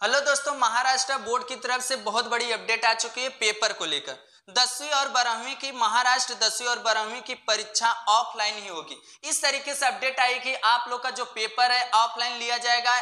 Hello दोस्तों, Maharashtra board की तरफ़ से बहुत बड़ी अपडेट आ चुकी है पेपर को लेकर। दसवीं और बारहवीं की, महाराष्ट्र दसवीं और बारहवीं की परीक्षा ऑफलाइन ही होगी। इस तरीके से अपडेट आई कि आप लोग का जो पेपर है ऑफलाइन लिया जाएगा,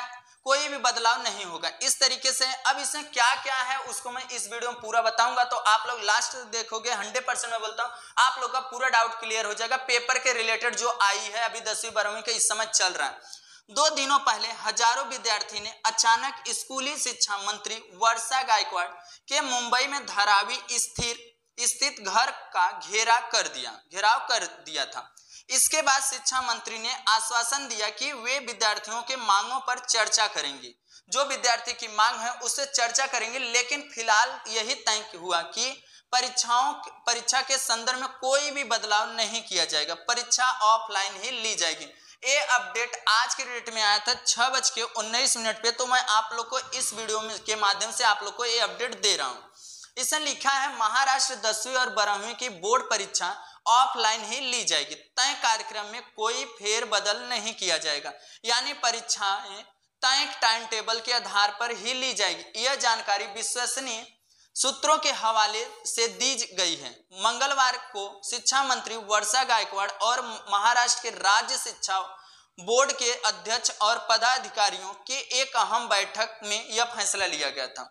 कोई भी बदलाव नहीं होगा। इस तरीके से अब इसमें क्या क्या है, उसको मैं इस वीडियो में पूरा बताऊँगा। तो आप लोग लास्ट देखोगे हंड्रेड परसेंट मैं बोलता हूँ, आप लोग का पूरा डाउट क्लियर हो जाएगा। पेपर के रिलेटेड जो आई है, अभी दसवीं बारहवीं का इस समय चल रहा है। दो दिनों पहले हज़ारों विद्यार्थी ने अचानक स्कूली शिक्षा मंत्री वर्षा गायकवाड़ के मुंबई में धारावी स्थिर, स्थित घर का घेरा कर दिया, घेराव कर दिया था। इसके बाद शिक्षा मंत्री ने आश्वासन दिया कि वे विद्यार्थियों के मांगों पर चर्चा करेंगे। जो विद्यार्थी की मांग है, उससे चर्चा करेंगे, लेकिन फ़िलहाल यही तय हुआ कि परीक्षाओं परीक्षा के संदर्भ में कोई भी बदलाव नहीं किया जाएगा। परीक्षा ऑफलाइन ही ली जाएगी। ये अपडेट आज के डेट में आया था, छह बज के उन्नीस मिनट पे। तो मैं आप लोग को इस वीडियो में, के माध्यम से आप लोग को ये अपडेट दे रहा हूँ। इसमें लिखा है, महाराष्ट्र दसवीं और बारहवीं की बोर्ड परीक्षा ऑफलाइन ही ली जाएगी। तय कार्यक्रम में कोई फेर बदल नहीं किया जाएगा। यानी परीक्षाएँ तय टाइम टेबल के आधार पर ही ली जाएगी। यह जानकारी विश्वसनीय सूत्रों के हवाले से दी गई है। मंगलवार को शिक्षा मंत्री वर्षा गायकवाड़ और महाराष्ट्र के राज्य शिक्षा बोर्ड के अध्यक्ष और पदाधिकारियों के एक अहम बैठक में यह फैसला लिया गया था।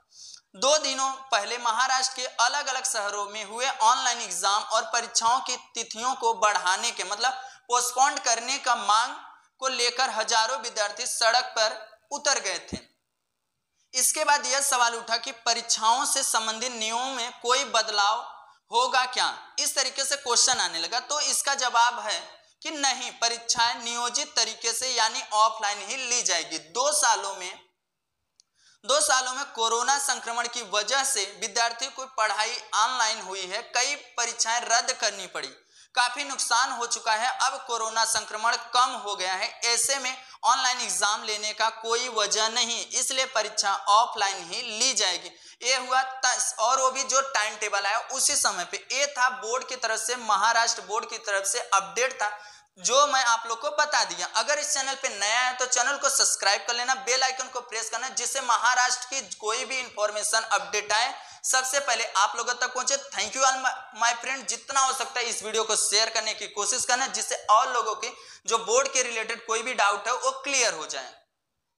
दो दिनों पहले महाराष्ट्र के अलग अलग शहरों में हुए ऑनलाइन एग्ज़ाम और परीक्षाओं की तिथियों को बढ़ाने के मतलब पोस्टपोन्ड करने का मांग को लेकर हज़ारों विद्यार्थी सड़क पर उतर गए थे। इसके बाद यह सवाल उठा कि परीक्षाओं से संबंधित नियमों में कोई बदलाव होगा क्या? इस तरीके से क्वेश्चन आने लगा। तो इसका जवाब है कि नहीं, परीक्षाएँ नियोजित तरीके से यानी ऑफलाइन ही ली जाएगी। दो सालों में, दो सालों में कोरोना संक्रमण की वजह से विद्यार्थियों को पढ़ाई ऑनलाइन हुई है। कई परीक्षाएँ रद्द करनी पड़ी। काफ़ी नुकसान हो चुका है। अब कोरोना संक्रमण कम हो गया है। ऐसे में ऑनलाइन एग्ज़ाम लेने का कोई वजह नहीं, इसलिए परीक्षा ऑफलाइन ही ली जाएगी। ये हुआ और वो भी जो टाइम टेबल आया, उसी समय पे। ये था बोर्ड की तरफ़ से, महाराष्ट्र बोर्ड की तरफ़ से अपडेट था। जो मैं आप लोग को बता दिया। अगर इस चैनल पे नया है तो चैनल को सब्सक्राइब कर लेना, बेल आइकन को प्रेस करना, जिससे महाराष्ट्र की कोई भी इंफॉर्मेशन अपडेट आए। सबसे पहले आप लोगों तक पहुँचे। Thank you all my friend जितना हो सकता है इस वीडियो को शेयर करने की कोशिश करना, जिससे और लोगों के, जो बोर्ड के रिलेटेड कोई भी डाउट है, वो क्लियर हो जाए।